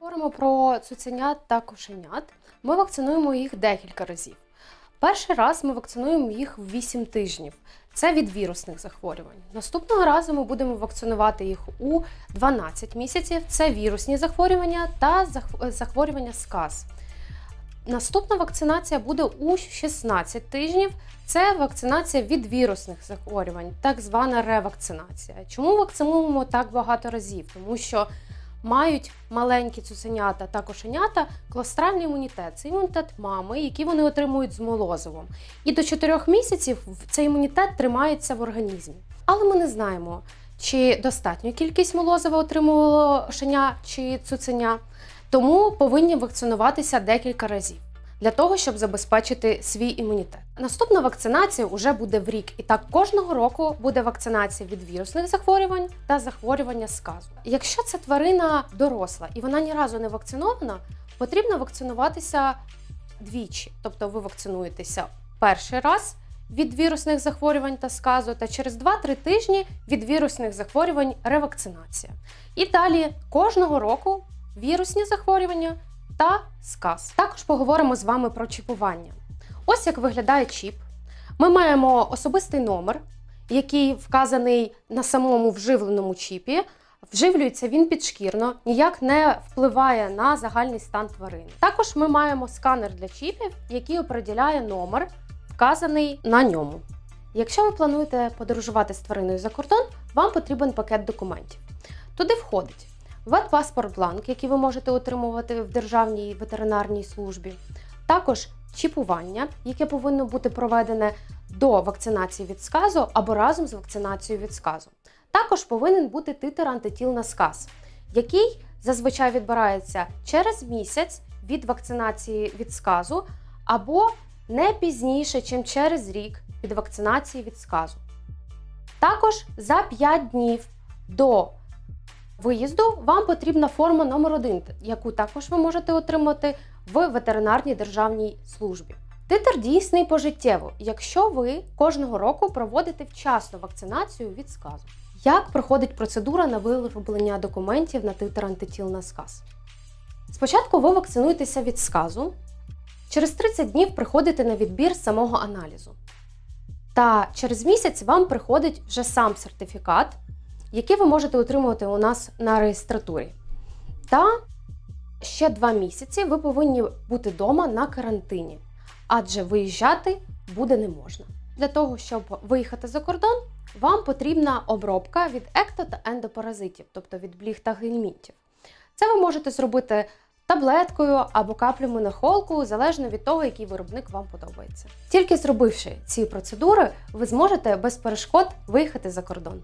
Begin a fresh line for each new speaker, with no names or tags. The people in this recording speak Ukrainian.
Говоримо про цуценят та кошенят. Ми вакцинуємо їх декілька разів. Перший раз ми вакцинуємо їх в 8 тижнів. Це від вірусних захворювань. Наступного разу ми будемо вакцинувати їх у 12 місяців. Це вірусні захворювання та зах- захворювання сказ. Наступна вакцинація буде у 16 тижнів. Це вакцинація від вірусних захворювань, так звана ревакцинація. Чому вакцинуємо так багато разів? Тому що мають маленькі цуценята та кошенята кластральний імунітет. Це імунітет мами, який вони отримують з молозивом. І до 4 місяців цей імунітет тримається в організмі. Але ми не знаємо, чи достатню кількість молозива отримувало кошеня чи цуценя. Тому повинні вакцинуватися декілька разів для того, щоб забезпечити свій імунітет. Наступна вакцинація вже буде в рік, і так кожного року буде вакцинація від вірусних захворювань та захворювання сказу. Якщо ця тварина доросла і вона ні разу не вакцинована, потрібно вакцинуватися двічі. Тобто ви вакцинуєтеся перший раз від вірусних захворювань та сказу, та через 2-3 тижні від вірусних захворювань ревакцинація. І далі кожного року вірусні захворювання та сказ. Також поговоримо з вами про чіпування. Ось як виглядає чіп. Ми маємо особистий номер, який вказаний на самому вживленому чіпі. Вживлюється він підшкірно, ніяк не впливає на загальний стан тварини. Також ми маємо сканер для чіпів, який определяє номер, вказаний на ньому. Якщо ви плануєте подорожувати з твариною за кордон, вам потрібен пакет документів. Туди входить ветпаспорт бланк, який ви можете отримувати в Державній ветеринарній службі, також чіпування, яке повинно бути проведене до вакцинації від сказу або разом з вакцинацією від сказу. Також повинен бути титр антитіл на сказ, який зазвичай відбирається через місяць від вакцинації від сказу, або не пізніше, ніж через рік від вакцинації від сказу. Також за 5 днів до виїзду вам потрібна форма номер 1 яку також ви можете отримати в ветеринарній державній службі. Титр дійсний пожиттєво, якщо ви кожного року проводите вчасну вакцинацію від сказу. Як проходить процедура на вироблення документів на титр антитіл на сказ? Спочатку ви вакцинуєтеся від сказу, через 30 днів приходите на відбір самого аналізу. Та через місяць вам приходить вже сам сертифікат, який ви можете отримувати у нас на реєстратурі. Та ще два місяці ви повинні бути вдома на карантині, адже виїжджати буде не можна. Для того, щоб виїхати за кордон, вам потрібна обробка від екто та ендопаразитів, тобто від бліг та гельмінтів. Це ви можете зробити таблеткою або каплями на холку, залежно від того, який виробник вам подобається. Тільки зробивши ці процедури, ви зможете без перешкод виїхати за кордон.